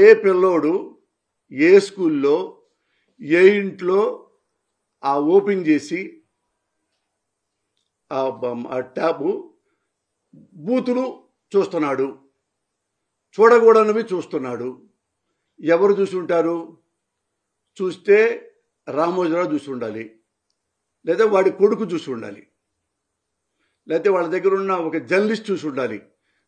ఏ పిల్లోడు ఏ స్కూల్లో ఏ ఇంట్లో ఆ ఓపెన్ చేసి ఆ బ- ట్యాబు బూతులు చూస్తున్నాడు. చూడకూడనివి చూస్తున్నాడు. ఎవరు చూసి ఉంటారు? చూస్తే రామోజీరావు చూసి ఉండాలి. లేదా వాడి కొడుకు చూసి ఉండాలి. లేకపోతే వాళ్ళ దగ్గర ఉన్న ఒక జర్నలిస్ట్ చూసి ఉండాలి.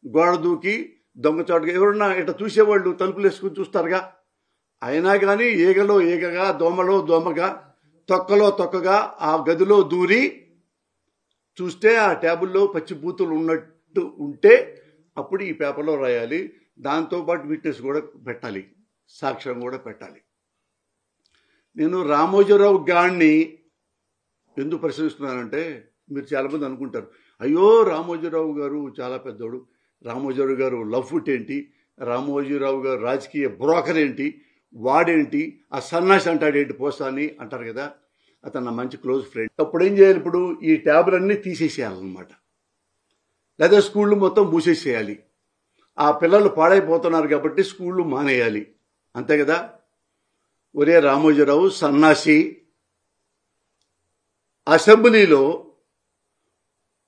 గోడ దూకి దొంగచాటుగా ఎవరన్నా ఇట్లా చూసేవాళ్ళు తలుపులు వేసుకుని చూస్తారుగా. అయినా కానీ ఈగలో ఈగగా దోమలో దోమగా తొక్కలో తొక్కగా ఆ గదిలో దూరి చూస్తే ఆ టేబుల్లో పచ్చి బూతులు ఉన్నట్టు ఉంటే అప్పుడు ఈ పేపర్లో రాయాలి. దాంతోపాటు విట్నెస్ కూడా పెట్టాలి. సాక్ష్యం కూడా పెట్టాలి. నేను రామోజీరావు గాడిని ఎందుకు ప్రశ్నిస్తున్నానంటే మీరు చాలామంది అనుకుంటారు. అయ్యో రామోజీరావు గారు చాలా పెద్దోడు. రామోజీరావు గారు లవ్ ఫుట్ ఏంటి? రామోజీరావు గారు రాజకీయ బ్రోకర్ ఏంటి? వాడేంటి? ఆ సన్నాసి అంటాడేంటి పోస్తా అని అంటారు కదా. అతను నా మంచి క్లోజ్ ఫ్రెండ్. అప్పుడు ఏం చేయాలి ఇప్పుడు? ఈ ట్యాబ్లన్నీ తీసేసేయాలన్నమాట. లేదా స్కూళ్ళు మొత్తం మూసేసేయాలి. ఆ పిల్లలు పాడైపోతున్నారు కాబట్టి స్కూళ్ళు మానేయాలి. అంతే కదా? ఒరే రామోజీరావు సన్నాసి అసెంబ్లీలో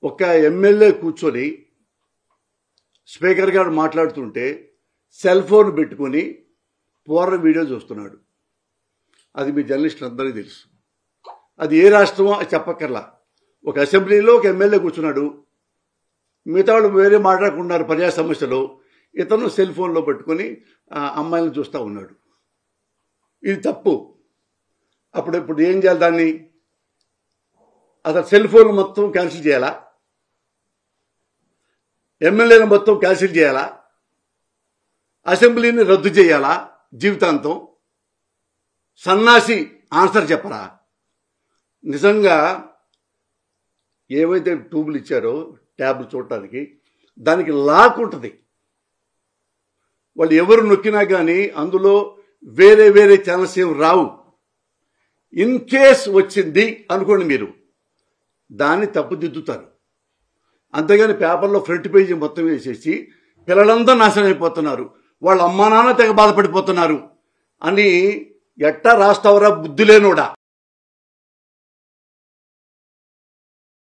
ఒక ఎమ్మెల్యే కూర్చొని స్పీకర్ గారు మాట్లాడుతుంటే సెల్ ఫోన్ పెట్టుకొని పూర్వ వీడియో చూస్తున్నాడు. అది మీ జర్నలిస్టులు అందరికీ తెలుసు. అది ఏ రాష్ట్రమో అది చెప్పక్కర్లా. ఒక అసెంబ్లీలో ఒక ఎమ్మెల్యే కూర్చున్నాడు. మిగతా వాళ్ళు వేరే మాట్లాడుకుంటున్నారు ప్రజా సమస్యలో. ఇతను సెల్ ఫోన్లో పెట్టుకొని అమ్మాయిలను చూస్తూ ఉన్నాడు. ఇది తప్పు. అప్పుడు ఇప్పుడు ఏం చేయాలి దాన్ని? అసలు సెల్ ఫోన్ మొత్తం క్యాన్సిల్ చేయాలా? ఎమ్మెల్యేలు మొత్తం క్యాన్సిల్ చేయాలా? అసెంబ్లీని రద్దు చేయాలా? జీవితాంతం? సన్నాసి ఆన్సర్ చెప్పరా? నిజంగా ఏవైతే ట్యూబులు ఇచ్చారో ట్యాబ్లు చూడటానికి దానికి లాక్ ఉంటుంది. వాళ్ళు ఎవరు నొక్కినా కానీ అందులో వేరే వేరే ఛానల్స్ ఏం రావు. ఇన్ కేస్ వచ్చింది అనుకోండి మీరు. దాన్ని తప్పుదిద్దుతారు. అంతేగాని పేపర్లో ఫ్రంట్ పేజీ మొత్తం వేసేసి పిల్లలంతా నాశనం అయిపోతున్నారు. వాళ్ళ అమ్మా నాన్న తెగ బాధపడిపోతున్నారు. అని ఎట్టా రాస్తావరా బుద్ధి లేనోడా?